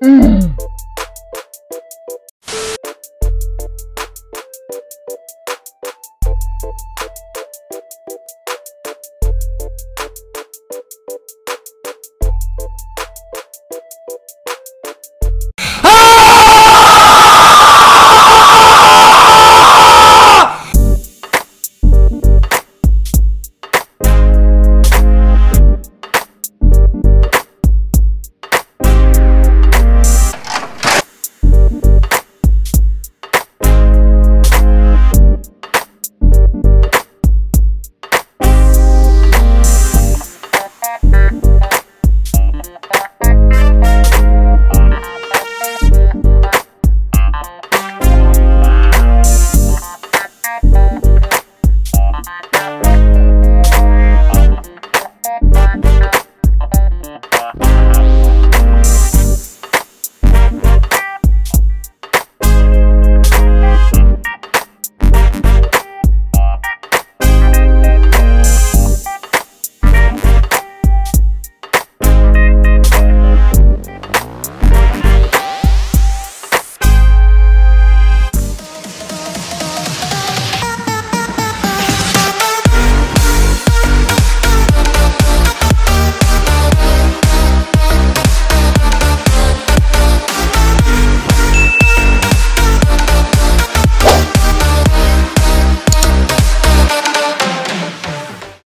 Mm.